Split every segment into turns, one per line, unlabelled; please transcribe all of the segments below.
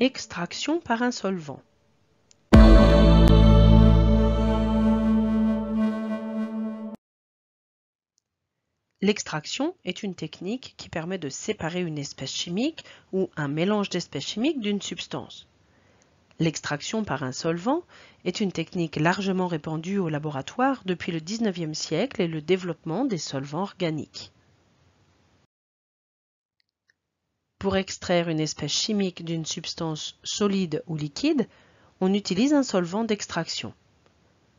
Extraction par un solvant. L'extraction est une technique qui permet de séparer une espèce chimique ou un mélange d'espèces chimiques d'une substance. L'extraction par un solvant est une technique largement répandue au laboratoire depuis le XIXe siècle et le développement des solvants organiques. Pour extraire une espèce chimique d'une substance solide ou liquide, on utilise un solvant d'extraction.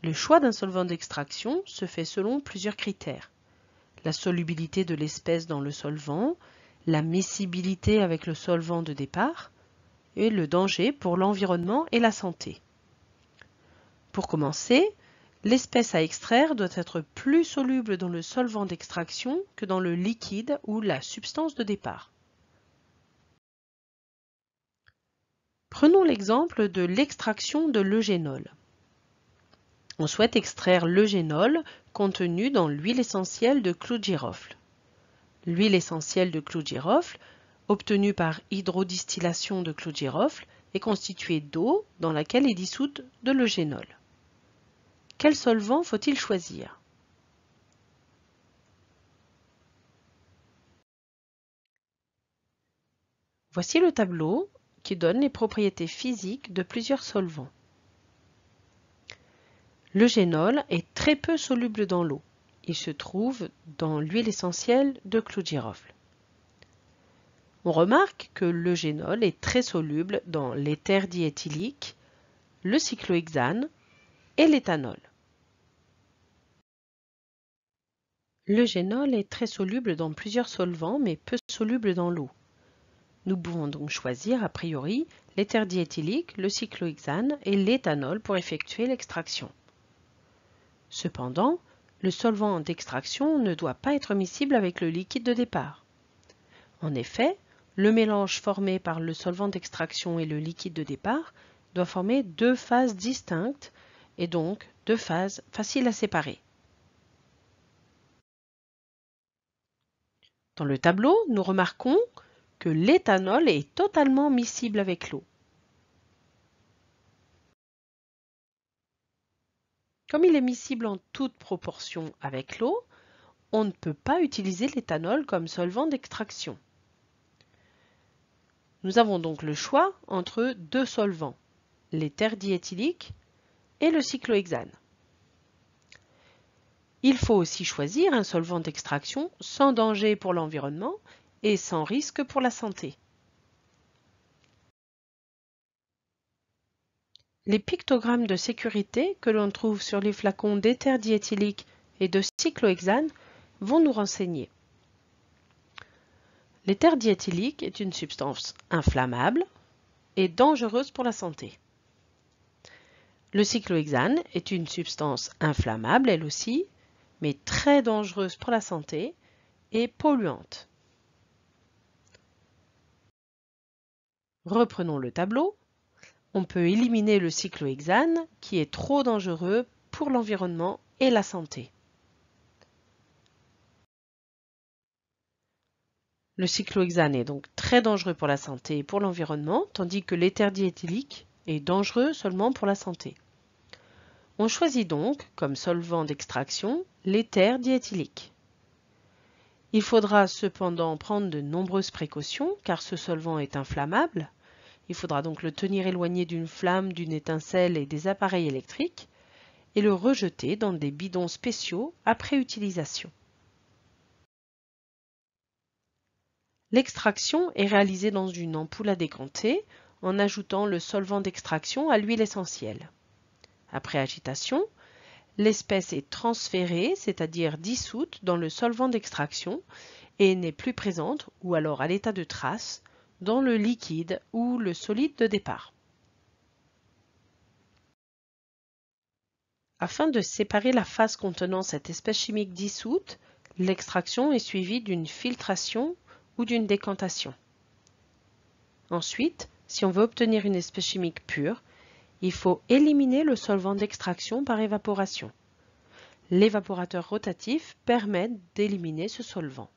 Le choix d'un solvant d'extraction se fait selon plusieurs critères. La solubilité de l'espèce dans le solvant, la miscibilité avec le solvant de départ et le danger pour l'environnement et la santé. Pour commencer, l'espèce à extraire doit être plus soluble dans le solvant d'extraction que dans le liquide ou la substance de départ. Prenons l'exemple de l'extraction de l'eugénol. On souhaite extraire l'eugénol contenu dans l'huile essentielle de clou de girofle. L'huile essentielle de clou de girofle, obtenue par hydrodistillation de clou de girofle, est constituée d'eau dans laquelle est dissoute de l'eugénol. Quel solvant faut-il choisir? Voici le tableau qui donne les propriétés physiques de plusieurs solvants. Le génol est très peu soluble dans l'eau. Il se trouve dans l'huile essentielle de clou de girofle. On remarque que le génol est très soluble dans l'éther diéthylique, le cyclohexane et l'éthanol. Le génol est très soluble dans plusieurs solvants mais peu soluble dans l'eau. Nous pouvons donc choisir a priori l'éther diéthylique, le cyclohexane et l'éthanol pour effectuer l'extraction. Cependant, le solvant d'extraction ne doit pas être miscible avec le liquide de départ. En effet, le mélange formé par le solvant d'extraction et le liquide de départ doit former deux phases distinctes et donc deux phases faciles à séparer. Dans le tableau, nous remarquons que l'éthanol est totalement miscible avec l'eau. Comme il est miscible en toute proportion avec l'eau, on ne peut pas utiliser l'éthanol comme solvant d'extraction. Nous avons donc le choix entre deux solvants, l'éther diéthylique et le cyclohexane. Il faut aussi choisir un solvant d'extraction sans danger pour l'environnement et sans risque pour la santé. Les pictogrammes de sécurité que l'on trouve sur les flacons d'éther diéthylique et de cyclohexane vont nous renseigner. L'éther diéthylique est une substance inflammable et dangereuse pour la santé. Le cyclohexane est une substance inflammable elle aussi, mais très dangereuse pour la santé et polluante. Reprenons le tableau. On peut éliminer le cyclohexane qui est trop dangereux pour l'environnement et la santé. Le cyclohexane est donc très dangereux pour la santé et pour l'environnement, tandis que l'éther diéthylique est dangereux seulement pour la santé. On choisit donc, comme solvant d'extraction, l'éther diéthylique. Il faudra cependant prendre de nombreuses précautions car ce solvant est inflammable il faudra donc le tenir éloigné d'une flamme, d'une étincelle et des appareils électriques et le rejeter dans des bidons spéciaux après utilisation. L'extraction est réalisée dans une ampoule à décanter en ajoutant le solvant d'extraction à l'huile essentielle. Après agitation, l'espèce est transférée, c'est-à-dire dissoute dans le solvant d'extraction et n'est plus présente ou alors à l'état de trace dans le liquide ou le solide de départ. Afin de séparer la phase contenant cette espèce chimique dissoute, l'extraction est suivie d'une filtration ou d'une décantation. Ensuite, si on veut obtenir une espèce chimique pure, il faut éliminer le solvant d'extraction par évaporation. L'évaporateur rotatif permet d'éliminer ce solvant.